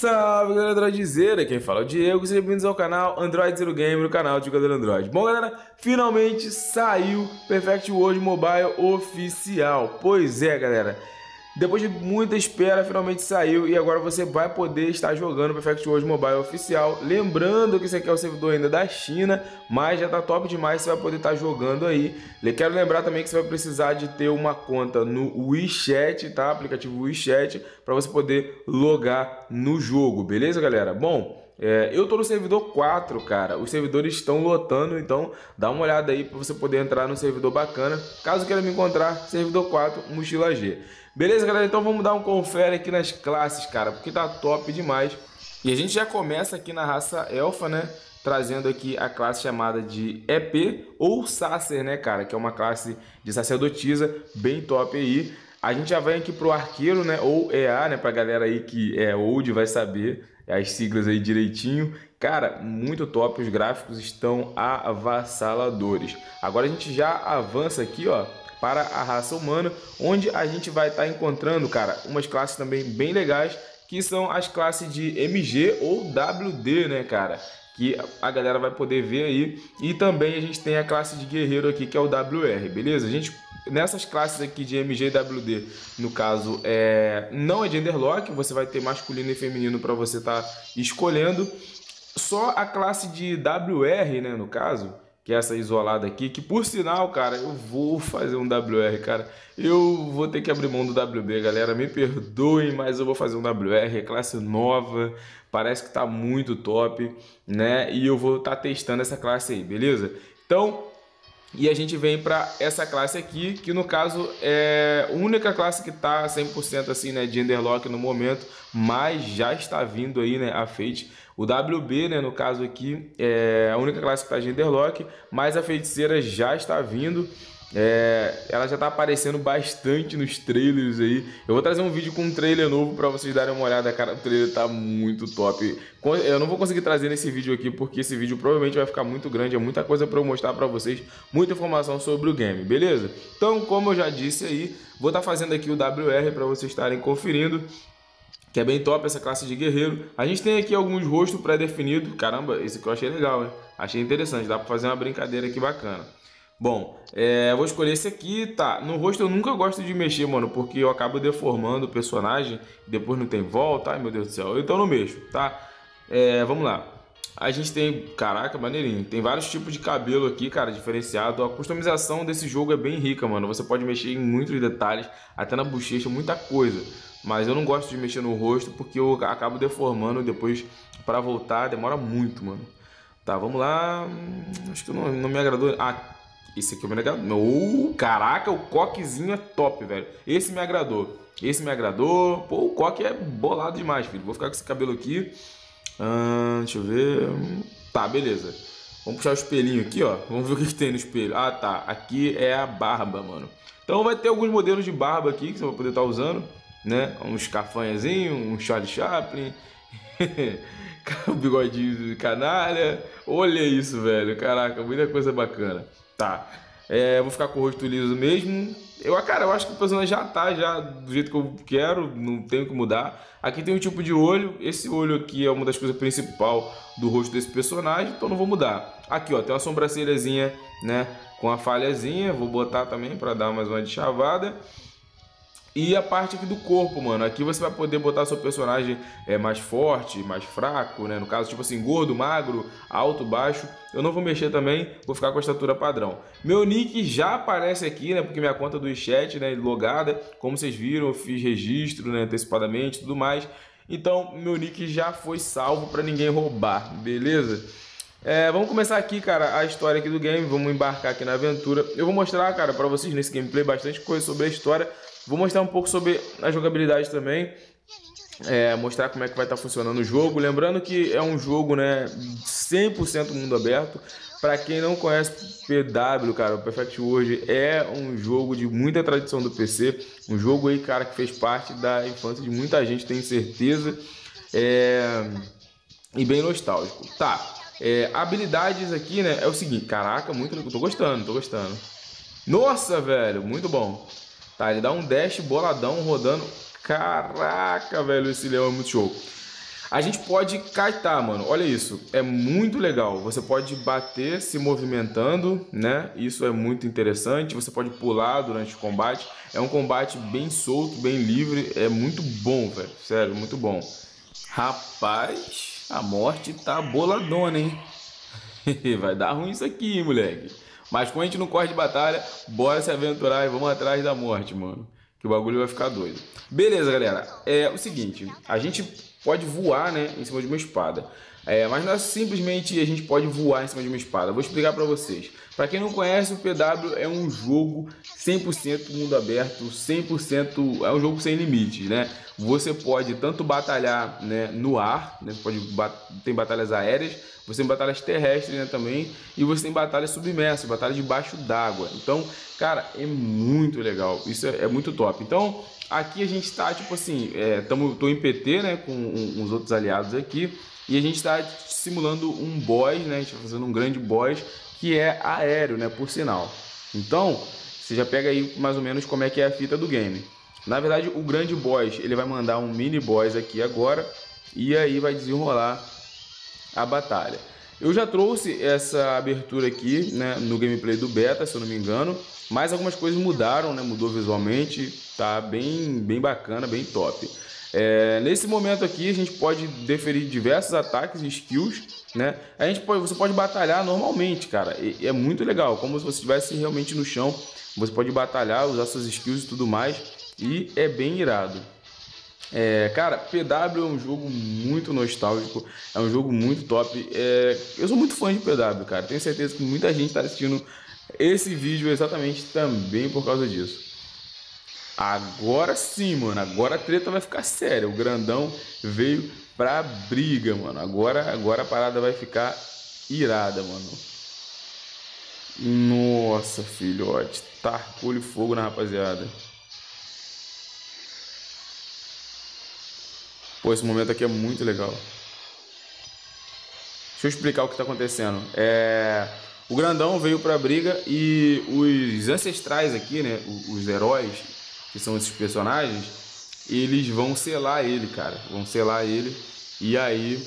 Salve galera Androidzeira, quem fala é o Diego, sejam bem-vindos ao canal Android Zero Game, no canal de jogador Android. Bom galera, finalmente saiu Perfect World Mobile oficial. Pois é galera, depois de muita espera, finalmente saiu e agora você vai poder estar jogando Perfect World Mobile oficial. Lembrando que esse aqui é o servidor ainda da China, mas já tá top demais, você vai poder estar jogando aí. Quero lembrar também que você vai precisar de ter uma conta no WeChat, tá? Aplicativo WeChat, para você poder logar no jogo, beleza galera? Bom, é, eu tô no servidor 4, cara. Os servidores estão lotando, então dá uma olhada aí para você poder entrar no servidor bacana. Caso queira me encontrar, servidor 4, mochila G. Beleza, galera? Então vamos dar um confere aqui nas classes, cara, porque tá top demais. E a gente já começa aqui na raça Elfa, né? Trazendo aqui a classe chamada de EP ou Sacer, né, cara? Que é uma classe de sacerdotisa bem top aí. A gente já vai aqui pro arqueiro, né? Ou EA, né? Pra galera aí que é old vai saber as siglas aí direitinho. Cara, muito top. Os gráficos estão avassaladores. Agora a gente já avança aqui, ó para a raça humana, onde a gente vai estar tá encontrando, cara, umas classes também bem legais, que são as classes de MG ou WD, né, cara? Que a galera vai poder ver aí. E também a gente tem a classe de guerreiro aqui, que é o WR, beleza? A gente nessas classes aqui de MG e WD, no caso, é, não é genderlock, você vai ter masculino e feminino para você estar tá escolhendo. Só a classe de WR, né, no caso, que é essa isolada aqui, que por sinal, cara, eu vou fazer um WR, cara. Eu vou ter que abrir mão do WB, galera, me perdoem, mas eu vou fazer um WR, é classe nova, parece que tá muito top, né? E eu vou estar tá testando essa classe aí, beleza? Então, e a gente vem para essa classe aqui, que no caso é a única classe que tá 100% assim, né, de Enderlock no momento, mas já está vindo aí, né, a Fate. O WB, né, no caso aqui, é a única classe que tá de Enderlock, mas a feiticeira já está vindo. É, ela já tá aparecendo bastante nos trailers aí. Eu vou trazer um vídeo com um trailer novo para vocês darem uma olhada, cara. O trailer tá muito top. Eu não vou conseguir trazer nesse vídeo aqui porque esse vídeo provavelmente vai ficar muito grande, é muita coisa para eu mostrar para vocês, muita informação sobre o game, beleza? Então, como eu já disse aí, vou estar tá fazendo aqui o WR para vocês estarem conferindo que é bem top essa classe de guerreiro. A gente tem aqui alguns rostos pré-definidos. Caramba, esse aqui eu achei legal, hein? Achei interessante, dá para fazer uma brincadeira aqui bacana. Bom, é, vou escolher esse aqui, tá? No rosto eu nunca gosto de mexer, mano, porque eu acabo deformando o personagem, depois não tem volta, ai meu Deus do céu. Então não mexo, tá? É, vamos lá. A gente tem, caraca, maneirinho, tem vários tipos de cabelo aqui, cara, diferenciado. A customização desse jogo é bem rica, mano. Você pode mexer em muitos detalhes, até na bochecha, muita coisa. Mas eu não gosto de mexer no rosto porque eu acabo deformando depois para voltar, demora muito, mano. Tá, vamos lá. Hum, acho que não, não me agradou. Ah, esse aqui me agradou. Oh, caraca, o coquezinho é top, velho. Esse me agradou. Esse me agradou. Pô, o coque é bolado demais, filho. Vou ficar com esse cabelo aqui. Deixa eu ver. Tá, beleza. Vamos puxar o espelhinho aqui, ó. Vamos ver o que, que tem no espelho. Ah, tá. Aqui é a barba, mano. Então vai ter alguns modelos de barba aqui que você vai poder estar tá usando, né? Um escafanhazinho, um Charlie Chaplin. o bigodinho de canalha. Olha isso, velho. Caraca, muita coisa bacana. Tá. É, vou ficar com o rosto liso mesmo. Eu, cara, eu acho que o personagem já tá já do jeito que eu quero, não tenho que mudar. Aqui tem um tipo de olho, esse olho aqui é uma das coisas principal do rosto desse personagem, então não vou mudar. Aqui, ó, tem uma sobrancelhazinha, né, com a falhazinha, vou botar também para dar mais uma de chavada. E a parte aqui do corpo, mano. Aqui você vai poder botar seu personagem é, mais forte, mais fraco, né? No caso, tipo assim, gordo, magro, alto, baixo. Eu não vou mexer também, vou ficar com a estatura padrão. Meu nick já aparece aqui, né? Porque minha conta do chat, né? Logada. Como vocês viram, eu fiz registro, né? Antecipadamente tudo mais. Então, meu nick já foi salvo para ninguém roubar, beleza? É, vamos começar aqui, cara, a história aqui do game. Vamos embarcar aqui na aventura. Eu vou mostrar, cara, para vocês nesse gameplay bastante coisa sobre a história Vou mostrar um pouco sobre a jogabilidade também. É, mostrar como é que vai estar tá funcionando o jogo. Lembrando que é um jogo né, 100% mundo aberto. Para quem não conhece PW, cara, o Perfect World é um jogo de muita tradição do PC. Um jogo aí, cara, que fez parte da infância de muita gente, tenho certeza. É... E bem nostálgico. Tá, é, habilidades aqui, né, é o seguinte. Caraca, muito... Tô gostando, tô gostando. Nossa, velho, muito bom. Tá, ele dá um dash boladão rodando. Caraca, velho, esse leão é muito show. A gente pode kaitar, mano. Olha isso. É muito legal. Você pode bater se movimentando, né? Isso é muito interessante. Você pode pular durante o combate. É um combate bem solto, bem livre. É muito bom, velho. Sério, muito bom. Rapaz, a morte tá boladona, hein? Vai dar ruim isso aqui, moleque. Mas quando a gente não corre de batalha, bora se aventurar e vamos atrás da morte, mano. Que o bagulho vai ficar doido. Beleza, galera. É o seguinte, a gente pode voar, né, em cima de uma espada. É, mas não é simplesmente a gente pode voar em cima de uma espada. Vou explicar para vocês. Para quem não conhece, o PW é um jogo 100% mundo aberto, 100% é um jogo sem limites, né? Você pode tanto batalhar né, no ar, né? Pode bat tem batalhas aéreas, você tem batalhas terrestres né, também, e você tem batalhas submersas, batalhas debaixo d'água. Então, cara, é muito legal. Isso é, é muito top. Então, aqui a gente está tipo assim, é, tamo, tô em PT, né, com um, uns outros aliados aqui. E a gente está simulando um boss, né? A gente está fazendo um grande boss que é aéreo, né? Por sinal. Então, você já pega aí mais ou menos como é que é a fita do game. Na verdade, o grande boss, ele vai mandar um mini boss aqui agora e aí vai desenrolar a batalha. Eu já trouxe essa abertura aqui né, no gameplay do beta, se eu não me engano, mas algumas coisas mudaram, né, mudou visualmente, tá bem, bem bacana, bem top. É, nesse momento aqui a gente pode deferir diversos ataques e skills, né? A gente pode, você pode batalhar normalmente, cara. E, é muito legal, como se você estivesse realmente no chão. Você pode batalhar, usar suas skills e tudo mais. E é bem irado. É, cara, PW é um jogo muito nostálgico, é um jogo muito top. É, eu sou muito fã de PW, cara. Tenho certeza que muita gente está assistindo esse vídeo exatamente também por causa disso. Agora sim, mano. Agora a treta vai ficar séria. O grandão veio pra briga, mano. Agora, agora a parada vai ficar irada, mano. Nossa, filhote. Tarcou-lhe fogo na rapaziada. Pô, esse momento aqui é muito legal. Deixa eu explicar o que está acontecendo. É... O grandão veio pra briga e os ancestrais aqui, né? Os heróis, que são esses personagens, eles vão selar ele, cara. Vão selar ele. E aí,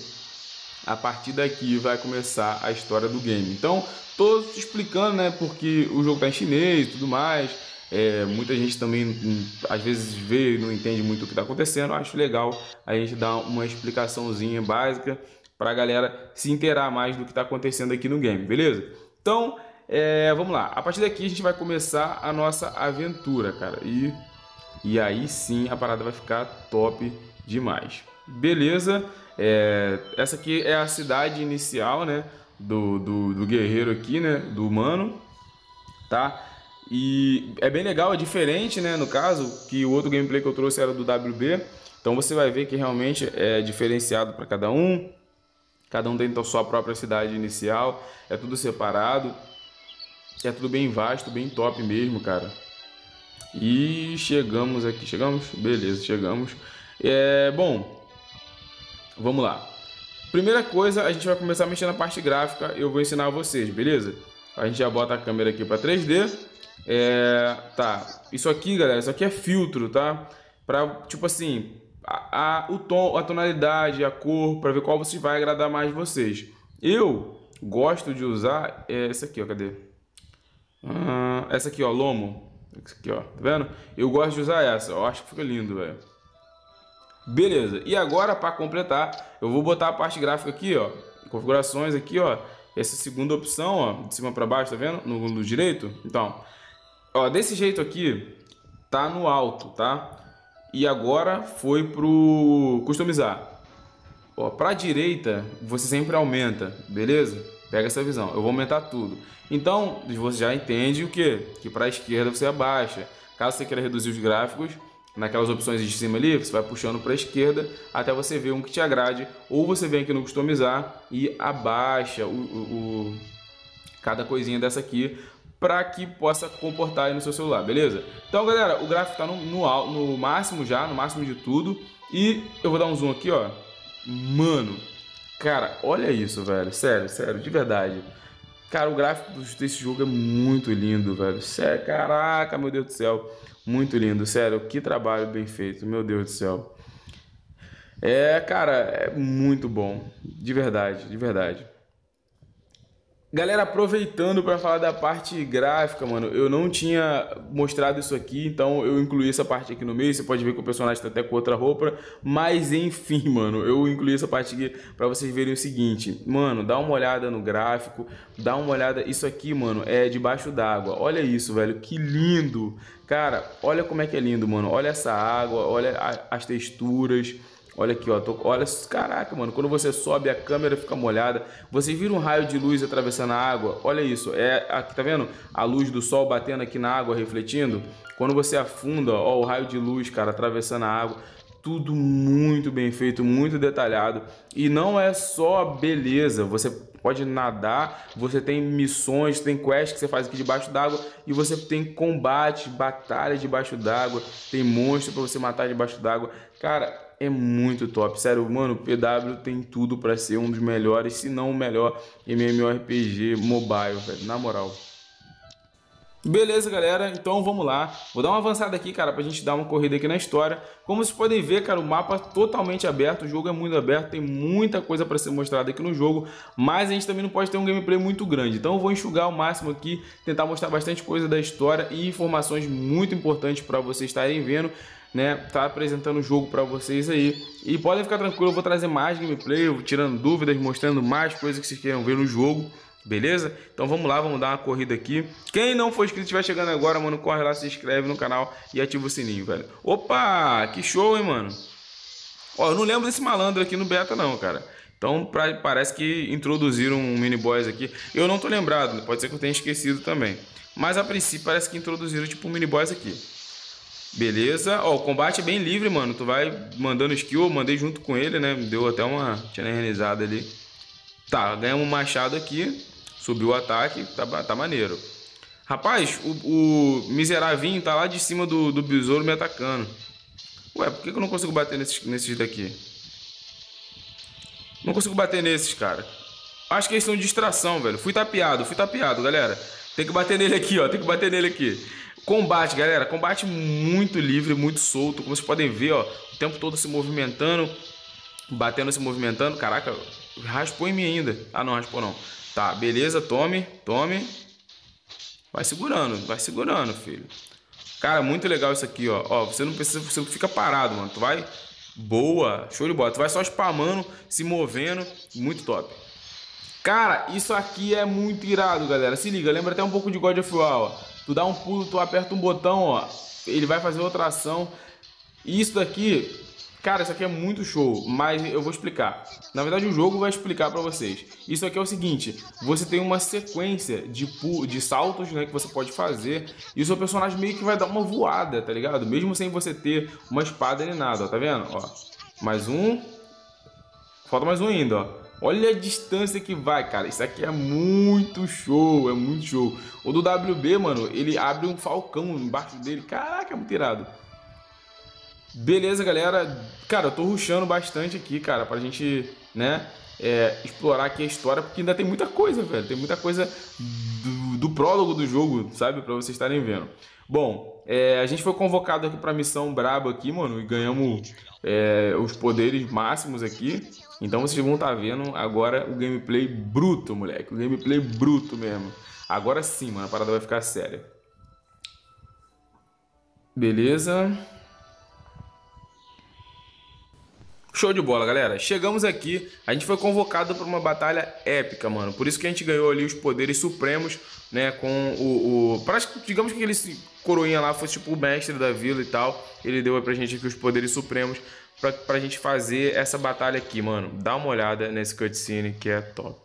a partir daqui vai começar a história do game. Então, tô te explicando, né? Porque o jogo tá em chinês e tudo mais. É, muita gente também hum, às vezes vê e não entende muito o que está acontecendo. acho legal a gente dar uma explicaçãozinha básica para a galera se inteirar mais do que está acontecendo aqui no game, beleza? Então, é, vamos lá. A partir daqui a gente vai começar a nossa aventura, cara. E e aí sim a parada vai ficar top demais. Beleza? É, essa aqui é a cidade inicial, né? Do, do, do, guerreiro aqui, né? Do humano, tá? E é bem legal, é diferente, né? No caso, que o outro gameplay que eu trouxe era do WB. Então você vai ver que realmente é diferenciado para cada um. Cada um tem a sua própria cidade inicial. É tudo separado. É tudo bem vasto, bem top mesmo, cara. E chegamos aqui, chegamos? Beleza, chegamos. É, bom, vamos lá. Primeira coisa, a gente vai começar a mexer na parte gráfica, eu vou ensinar vocês, beleza? A gente já bota a câmera aqui para 3D. É, tá, isso aqui, galera, isso aqui é filtro, tá? Para tipo assim, a, a, o tom, a tonalidade, a cor, para ver qual você vai agradar mais vocês. Eu gosto de usar essa aqui, ó, cadê? Ah, essa aqui, ó, Lomo. Aqui, ó. Tá vendo? Eu gosto de usar essa. Eu acho que fica lindo, velho. Beleza. E agora, para completar, eu vou botar a parte gráfica aqui, ó. Configurações aqui, ó. Essa segunda opção, ó. De cima para baixo, tá vendo? No, no direito. Então, ó. Desse jeito aqui, tá no alto, tá? E agora foi pro customizar. Ó, pra direita, você sempre aumenta, beleza? Pega essa visão. Eu vou aumentar tudo. Então, você já entende o que? Que para a esquerda você abaixa. Caso você queira reduzir os gráficos, naquelas opções de cima ali, você vai puxando para a esquerda até você ver um que te agrade. Ou você vem aqui no customizar e abaixa o, o, o cada coisinha dessa aqui para que possa comportar aí no seu celular, beleza? Então, galera, o gráfico está no, no, no máximo já, no máximo de tudo. E eu vou dar um zoom aqui, ó. Mano, cara, olha isso, velho. Sério, sério, de verdade. Cara, o gráfico desse jogo é muito lindo, velho. Sério, caraca, meu Deus do céu. Muito lindo, sério. Que trabalho bem feito, meu Deus do céu. É, cara, é muito bom. De verdade, de verdade. Galera, aproveitando para falar da parte gráfica, mano, eu não tinha mostrado isso aqui, então eu incluí essa parte aqui no meio. Você pode ver que o personagem tá até com outra roupa, mas enfim, mano, eu incluí essa parte aqui para vocês verem o seguinte, mano, dá uma olhada no gráfico, dá uma olhada. Isso aqui, mano, é debaixo d'água. Olha isso, velho, que lindo, cara. Olha como é que é lindo, mano. Olha essa água, olha as texturas. Olha aqui, ó. Tô, olha, caraca, mano. Quando você sobe, a câmera fica molhada. Você vira um raio de luz atravessando a água. Olha isso. É aqui, tá vendo? A luz do sol batendo aqui na água, refletindo. Quando você afunda, ó, o raio de luz, cara, atravessando a água. Tudo muito bem feito, muito detalhado. E não é só beleza. Você pode nadar, você tem missões, tem quests que você faz aqui debaixo d'água e você tem combate, batalha debaixo d'água, tem monstro para você matar debaixo d'água. Cara, é muito top. Sério, mano, PW tem tudo para ser um dos melhores, se não o melhor MMORPG mobile, velho, na moral. Beleza, galera, então vamos lá. Vou dar uma avançada aqui, cara, pra gente dar uma corrida aqui na história. Como vocês podem ver, cara, o mapa totalmente aberto, o jogo é muito aberto, tem muita coisa para ser mostrada aqui no jogo, mas a gente também não pode ter um gameplay muito grande. Então eu vou enxugar o máximo aqui, tentar mostrar bastante coisa da história e informações muito importantes para vocês estarem vendo né, tá apresentando o jogo para vocês aí. E podem ficar tranquilo, eu vou trazer mais gameplay, tirando dúvidas, mostrando mais coisas que vocês queiram ver no jogo. Beleza? Então vamos lá, vamos dar uma corrida aqui. Quem não for inscrito estiver chegando agora, mano, corre lá, se inscreve no canal e ativa o sininho, velho. Opa, que show, hein, mano? Ó, eu não lembro desse malandro aqui no beta não, cara. Então pra, parece que introduziram um mini boss aqui. Eu não tô lembrado, pode ser que eu tenha esquecido também. Mas a princípio parece que introduziram tipo um mini boss aqui. Beleza. Ó, o combate é bem livre, mano. Tu vai mandando skill, eu mandei junto com ele, né? Deu até uma realizada ali. Tá, ganhamos um machado aqui. Subiu o ataque, tá, tá maneiro. Rapaz, o, o miserável tá lá de cima do, do besouro me atacando. Ué, por que, que eu não consigo bater nesses, nesses daqui? Não consigo bater nesses, cara. Acho que eles são distração, velho. Fui tapeado, fui tapeado, galera. Tem que bater nele aqui, ó. Tem que bater nele aqui. Combate, galera. Combate muito livre, muito solto. Como vocês podem ver, ó. O tempo todo se movimentando. Batendo, se movimentando. Caraca, raspou em mim ainda. Ah, não, raspou não. Tá, beleza. Tome, tome. Vai segurando, vai segurando, filho. Cara, muito legal isso aqui, ó. Ó, você não precisa, você fica parado, mano. Tu vai... Boa, show de bola. Tu vai só spamando, se movendo. Muito top. Cara, isso aqui é muito irado, galera. Se liga, lembra até um pouco de God of War, ó. Tu dá um pulo, tu aperta um botão, ó. Ele vai fazer outra ação. E isso daqui, cara, isso aqui é muito show, mas eu vou explicar. Na verdade, o jogo vai explicar para vocês. Isso aqui é o seguinte: você tem uma sequência de, de saltos né, que você pode fazer, e o seu personagem meio que vai dar uma voada, tá ligado? Mesmo sem você ter uma espada nem nada, ó, tá vendo? Ó, mais um. Falta mais um ainda, ó. Olha a distância que vai, cara. Isso aqui é muito show, é muito show. O do WB, mano, ele abre um falcão embaixo dele. Caraca, é muito irado. Beleza, galera. Cara, eu tô ruxando bastante aqui, cara, pra gente, né, é, explorar aqui a história, porque ainda tem muita coisa, velho. Tem muita coisa do, do prólogo do jogo, sabe? Pra vocês estarem vendo. Bom, é, a gente foi convocado aqui pra missão braba aqui, mano, e ganhamos é, os poderes máximos aqui. Então vocês vão estar tá vendo agora o gameplay bruto, moleque. O gameplay bruto mesmo. Agora sim, mano, a parada vai ficar séria. Beleza. Show de bola, galera. Chegamos aqui. A gente foi convocado para uma batalha épica, mano. Por isso que a gente ganhou ali os poderes supremos, né? Com o. o... Digamos que ele coroinha lá fosse tipo o mestre da vila e tal. Ele deu pra gente aqui os poderes supremos pra, pra gente fazer essa batalha aqui, mano. Dá uma olhada nesse cutscene que é top.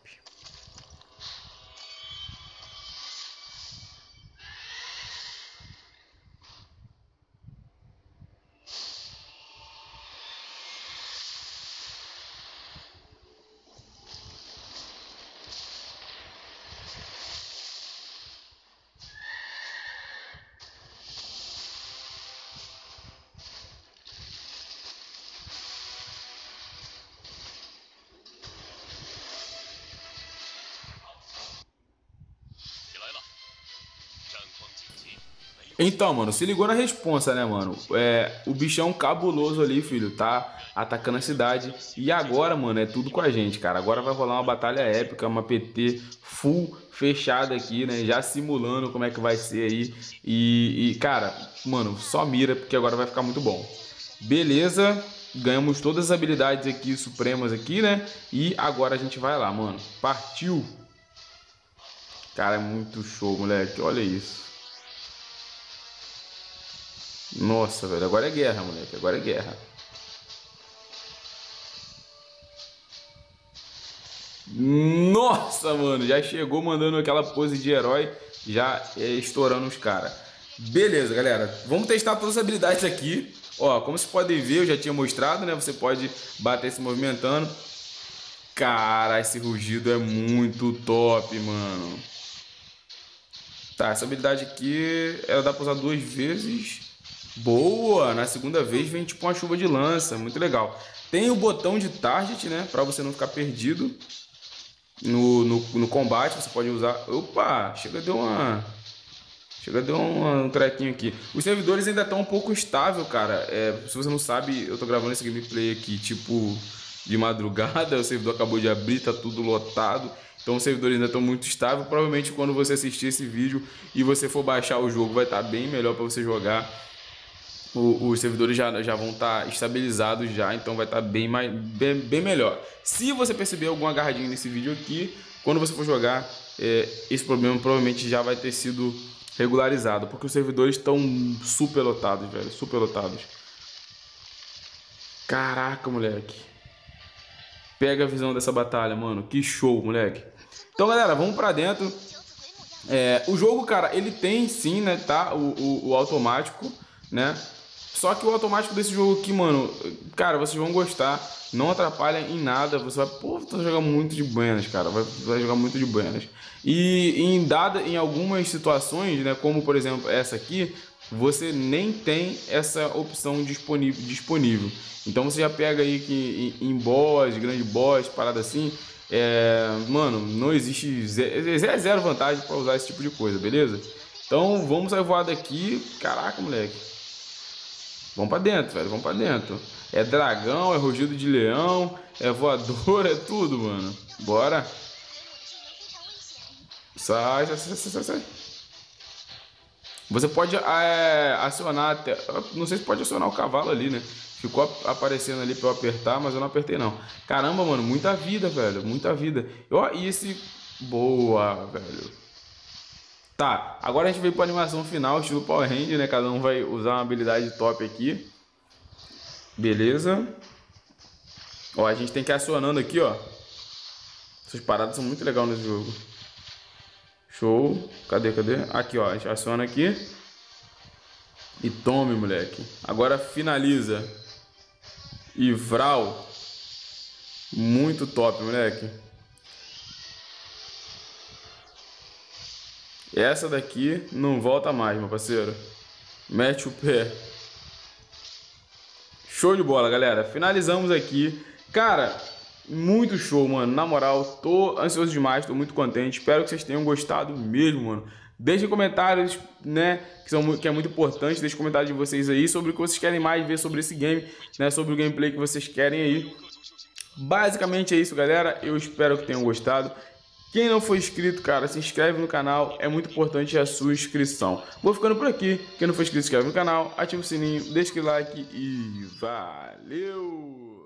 Então, mano, se ligou na responsa, né, mano? É, o bichão cabuloso ali, filho, tá atacando a cidade. E agora, mano, é tudo com a gente, cara. Agora vai rolar uma batalha épica, uma PT full fechada aqui, né? Já simulando como é que vai ser aí. E, e, cara, mano, só mira, porque agora vai ficar muito bom. Beleza, ganhamos todas as habilidades aqui supremas aqui, né? E agora a gente vai lá, mano. Partiu! Cara, é muito show, moleque. Olha isso. Nossa, velho, agora é guerra, moleque. Agora é guerra. Nossa, mano, já chegou mandando aquela pose de herói, já é, estourando os caras. Beleza, galera. Vamos testar todas as habilidades aqui. Ó, como vocês podem ver, eu já tinha mostrado, né? Você pode bater se movimentando. Cara, esse rugido é muito top, mano. Tá, essa habilidade aqui, ela dá pra usar duas vezes. Boa! Na segunda vez vem tipo uma chuva de lança, muito legal. Tem o botão de target, né? Pra você não ficar perdido no, no, no combate. Você pode usar... Opa! Chega, deu uma... Chega, deu um, um trequinho aqui. Os servidores ainda estão um pouco estável, cara. É, se você não sabe, eu tô gravando esse gameplay aqui, tipo, de madrugada. O servidor acabou de abrir, tá tudo lotado. Então os servidores ainda estão muito estáveis. Provavelmente quando você assistir esse vídeo e você for baixar o jogo, vai estar tá bem melhor para você jogar os servidores já, já vão estar tá estabilizados já, então vai estar tá bem, mais, bem, bem melhor. Se você perceber alguma agarradinha nesse vídeo aqui, quando você for jogar, é, esse problema provavelmente já vai ter sido regularizado, porque os servidores estão super lotados, velho, super lotados. Caraca, moleque. Pega a visão dessa batalha, mano. Que show, moleque. Então, galera, vamos pra dentro. É, o jogo, cara, ele tem sim, né, tá? O, o, o automático, né? Só que o automático desse jogo aqui, mano, cara, vocês vão gostar. Não atrapalha em nada. Você vai, pô, vai jogar muito de buenas, cara. Vai, vai jogar muito de buenas. E em dada em algumas situações, né, como por exemplo essa aqui, você nem tem essa opção disponível. disponível. Então você já pega aí que em, em boss, grande boss, parada assim, é, mano, não existe zero, zero vantagem para usar esse tipo de coisa, beleza? Então vamos sair voar daqui. Caraca, moleque. Vamos pra dentro, velho. Vamos pra dentro. É dragão, é rugido de leão, é voador, é tudo, mano. Bora. Sai, sai, sai, sai, sai. Você pode é, acionar até. Não sei se pode acionar o cavalo ali, né? Ficou aparecendo ali pra eu apertar, mas eu não apertei não. Caramba, mano, muita vida, velho. Muita vida. Ó, e esse. Boa, velho. Tá, agora a gente veio para animação final, estilo Power Ranger, né? Cada um vai usar uma habilidade top aqui. Beleza. Ó, a gente tem que ir acionando aqui, ó. Essas paradas são muito legais nesse jogo. Show. Cadê, cadê? Aqui, ó. A gente aciona aqui. E tome, moleque. Agora finaliza. E Vral. Muito top, moleque. Essa daqui não volta mais, meu parceiro. Mete o pé. Show de bola, galera. Finalizamos aqui. Cara, muito show, mano. Na moral, tô ansioso demais, tô muito contente. Espero que vocês tenham gostado mesmo, mano. Deixem comentários, né, que, são, que é muito importante. Deixem comentários de vocês aí sobre o que vocês querem mais ver sobre esse game, né, sobre o gameplay que vocês querem aí. Basicamente é isso, galera. Eu espero que tenham gostado. Quem não for inscrito, cara, se inscreve no canal, é muito importante a sua inscrição. Vou ficando por aqui. Quem não for inscrito, se inscreve no canal, ativa o sininho, deixa o like e valeu!